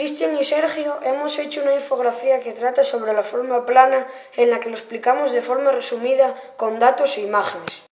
Cristian y Sergio hemos hecho una infografía que trata sobre la forma plana en la que lo explicamos de forma resumida con datos e imágenes.